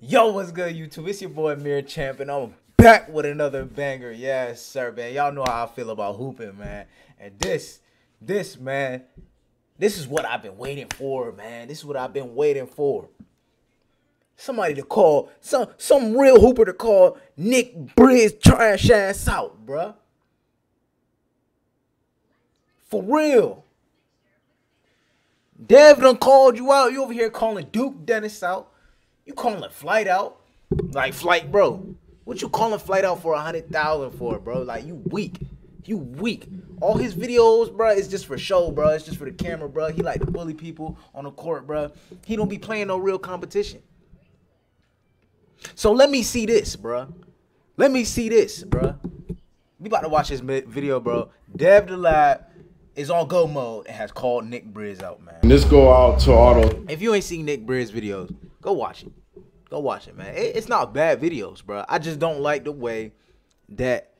Yo, what's good, YouTube? It's your boy Mirror Champ, and I'm back with another banger. Yes, sir, man. Y'all know how I feel about hooping, man. And this, this, man, this is what I've been waiting for, man. This is what I've been waiting for. Somebody to call, some some real hooper to call Nick Briz trash ass out, bruh. For real. Dev done called you out. You over here calling Duke Dennis out. You calling it flight out? Like flight, bro. What you calling flight out for a hundred thousand for, bro? Like you weak. You weak. All his videos, bro, is just for show, bro. It's just for the camera, bro. He like to bully people on the court, bro. He don't be playing no real competition. So let me see this, bro. Let me see this, bro. We about to watch this video, bro. Dev the Lab is on go mode and has called Nick Briz out, man. This go out to auto. If you ain't seen Nick Briz videos, go watch it. Go watch it, man. It, it's not bad videos, bro. I just don't like the way that,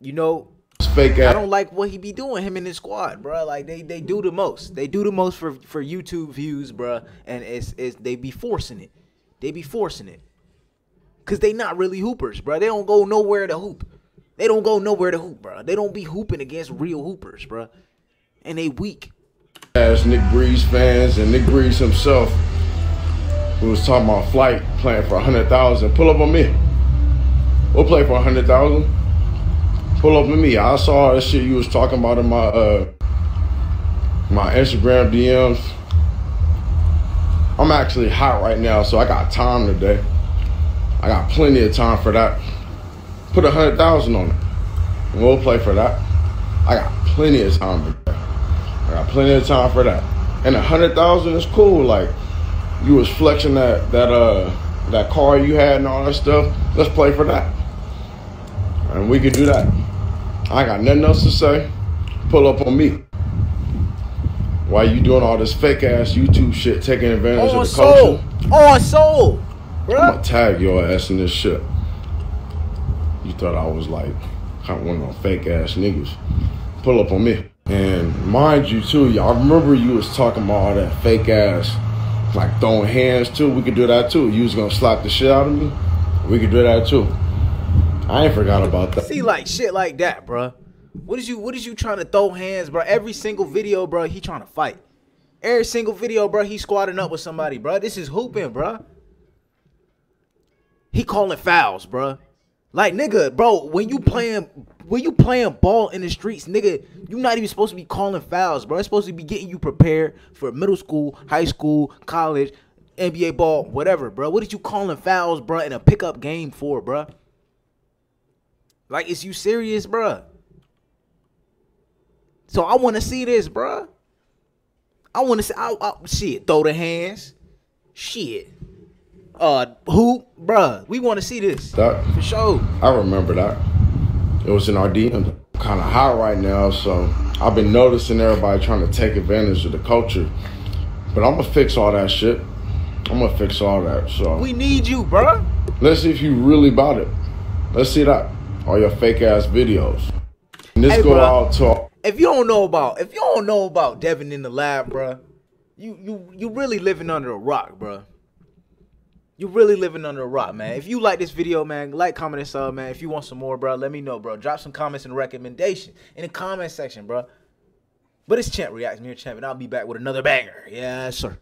you know, fake. I don't like what he be doing, him and his squad, bro. Like they they do the most. They do the most for for YouTube views, bro. And it's it's they be forcing it. They be forcing it. Cause they not really hoopers, bro. They don't go nowhere to hoop. They don't go nowhere to hoop, bro. They don't be hooping against real hoopers, bro. And they weak. As Nick Briz fans and Nick Briz himself, who was talking about flight playing for a hundred thousand. Pull up on me. We'll play for a hundred thousand. Pull up on me. I saw that shit you was talking about in my uh my Instagram DMs. I'm actually hot right now, so I got time today. I got plenty of time for that. Put a hundred thousand on it. We'll play for that. I got plenty of time today. I got plenty of time for that. And a hundred thousand is cool. Like you was flexing that that uh that car you had and all that stuff. Let's play for that. And we can do that. I got nothing else to say. Pull up on me. Why you doing all this fake ass YouTube shit, taking advantage On of the soul. culture? On soul. I'm Bruh. gonna tag your ass in this shit. You thought I was like kind of one of them fake ass niggas. Pull up on me. And mind you too, y'all remember you was talking about all that fake ass, like throwing hands too. We could do that too. You was gonna slap the shit out of me. We could do that too. I ain't forgot about that. See like shit like that, bro. What is you what is you trying to throw hands, bro? Every single video, bro, he trying to fight. Every single video, bro, he squatting up with somebody, bro. This is hooping, bro. He calling fouls, bro. Like nigga, bro, when you playing when you playing ball in the streets, nigga, you not even supposed to be calling fouls, bro. It's supposed to be getting you prepared for middle school, high school, college, NBA ball, whatever, bro. What did you calling fouls, bro, in a pickup game for, bro? Like, is you serious, bro? So I want to see this, bro. I want to see. I, I, shit, throw the hands. Shit. Uh, who, bruh? We want to see this That for sure. I remember that. It was in our DM. Kind of hot right now, so I've been noticing everybody trying to take advantage of the culture. But I'm gonna fix all that shit. I'm gonna fix all that. So We need you, bruh. let's see if you really about it. Let's see that. All your fake ass videos. And this Hey, go out to If you don't know about, if you don't know about Devin in the lab, bruh, you you you really living under a rock, bruh. You really living under a rock, man. If you like this video, man, like, comment, and sub, man. If you want some more, bro, let me know, bro. Drop some comments and recommendations in the comment section, bro. But it's Champ Reacts, me, Champ, and I'll be back with another banger. Yes, sir.